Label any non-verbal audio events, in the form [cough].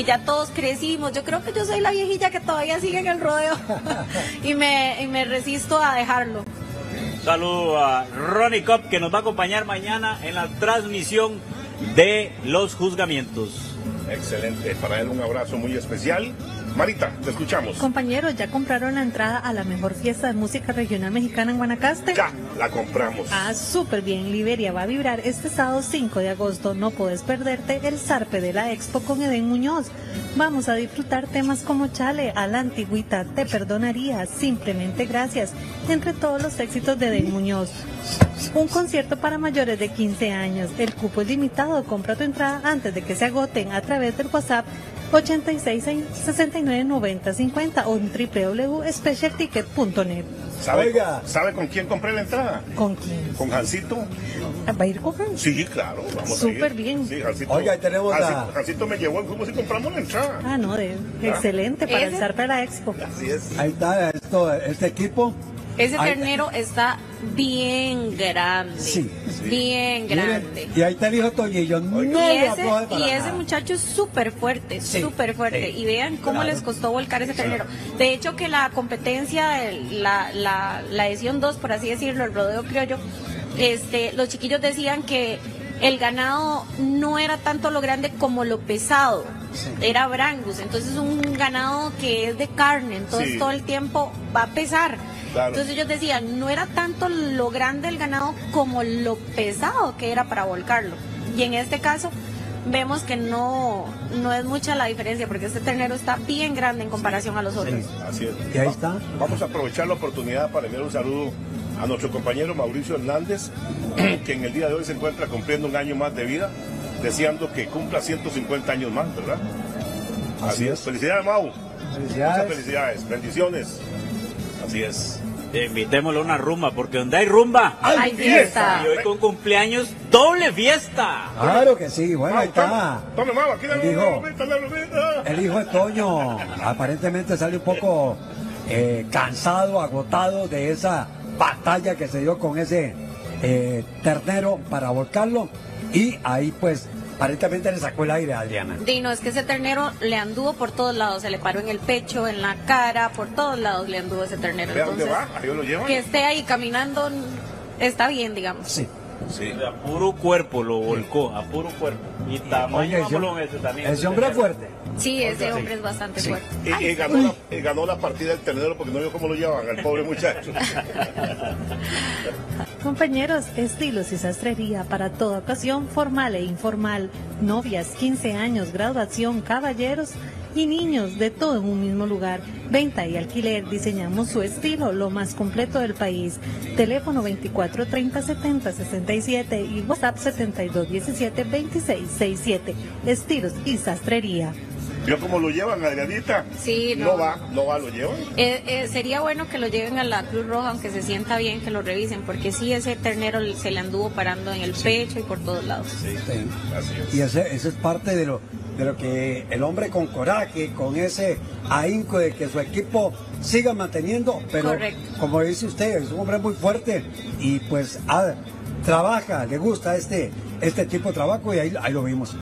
Y ya todos crecimos. Yo creo que yo soy la viejilla que todavía sigue en el rodeo [laughs] y, me, y me resisto a dejarlo. Saludo a Ronnie Cop que nos va a acompañar mañana en la transmisión de los juzgamientos. Excelente, para él un abrazo muy especial. Marita, te escuchamos. Compañeros, ¿ya compraron la entrada a la mejor fiesta de música regional mexicana en Guanacaste? Ya, la compramos. Ah, súper bien. Liberia va a vibrar este sábado 5 de agosto. No puedes perderte el zarpe de la expo con Eden Muñoz. Vamos a disfrutar temas como Chale, a la antigüita, Te perdonaría, Simplemente Gracias, entre todos los éxitos de Eden Muñoz. Un concierto para mayores de 15 años. El cupo es limitado. Compra tu entrada antes de que se agoten a través del WhatsApp 86 69 90 50 o en www.specialticket.net. ¿Sabe, Oiga. ¿Sabe con quién compré la entrada? ¿Con quién? ¿Con Jancito? ¿Va a ir con Hans? Sí, claro, vamos Súper a ir. bien. Sí, Jancito. Oiga, tenemos Jancito, a- Jancito me llevó, fuimos y compramos la entrada. Ah, no, de, excelente para el Ese- zarpe de la expo. Así es. Ahí está esto, este equipo. Ese Ahí- ternero está bien grande. Sí, Bien Miren, grande. y ahí está el hijo Toñillo. No y ese, para y ese nada. muchacho es súper fuerte, Sí, súper fuerte. sí, y vean cómo claro. les costó volcar ese ternero. De hecho, que la competencia, la, la, la edición 2, por así decirlo, el rodeo criollo, este, los chiquillos decían que el ganado no era tanto lo grande como lo pesado. Era brangus, entonces un ganado que es de carne, entonces Sí. todo el tiempo va a pesar. Claro. Entonces ellos decían, no era tanto lo grande el ganado como lo pesado que era para volcarlo. Y en este caso vemos que no, no es mucha la diferencia porque este ternero está bien grande en comparación a los otros. Así es. Y ahí Va- está. Vamos a aprovechar la oportunidad para enviar un saludo a nuestro compañero Mauricio Hernández, [clears throat] que en el día de hoy se encuentra cumpliendo un año más de vida, deseando que cumpla 150 años más, ¿verdad? Así, es. Felicidades, Mau. Muchas Felicidades. felicidades. Bendiciones. Así es. Invitémoslo a una rumba, porque donde hay rumba, ¡Ay, fiesta! y hoy con cumpleaños, doble fiesta. Claro que sí, bueno, ahí Mau, está. Tome, Mau, aquí la lomita. El hijo de Toño aparentemente sale un poco eh, cansado, agotado de esa batalla que se dio con ese eh, ternero para volcarlo y ahí pues aparentemente le sacó el aire a Adriana. Dino, es que ese ternero le anduvo por todos lados, se le paró en el pecho, en la cara, por todos lados le anduvo ese ternero. ¿Ve a dónde Entonces, va? Ahí lo llevan. que esté ahí caminando está bien, digamos. Sí. Sí. A puro cuerpo lo volcó, a puro cuerpo. Y tamaño Oye, ese, también. ese hombre es fuerte. Sí, ese hombre es bastante fuerte. Y, Ay, y ganó, la, y ganó la partida del ternero porque no vio cómo lo llevan al pobre muchacho. [laughs] Compañeros, estilos y sastrería para toda ocasión, formal e informal, novias, 15 años, graduación, caballeros y niños, de todo en un mismo lugar. Venta y alquiler, diseñamos su estilo, lo más completo del país. Teléfono 24 30 70 67 y WhatsApp 72 17 26 67. Estilos y sastrería. ¿Vio cómo lo llevan, Adrianita? Sí, no. no. va, no va, lo llevan. Eh, eh, sería bueno que lo lleven a la Cruz Roja, aunque se sienta bien que lo revisen, porque sí, ese ternero se le anduvo parando en el pecho y por todos lados. Sí. Así es. Y ese, ese es parte de lo, de lo que el hombre con coraje, con ese ahínco de que su equipo siga manteniendo, pero Correcto. como dice usted, es un hombre muy fuerte y pues ah, trabaja, le gusta este, este tipo de trabajo y ahí, ahí lo vimos.